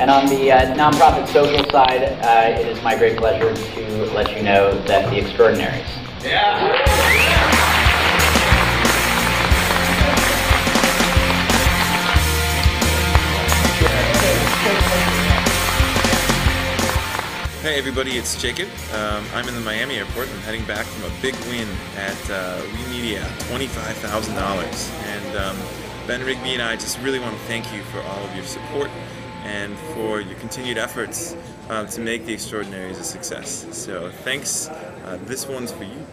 And on the uh, nonprofit social side, uh, it is my great pleasure to let you know that The Extraordinaries. Yeah. Hey everybody, it's Jacob. Um, I'm in the Miami airport. I'm heading back from a big win at uh, We Media, $25,000. And um, Ben Rigby and I just really want to thank you for all of your support and for your continued efforts uh, to make The Extraordinaries a success. So thanks. Uh, this one's for you.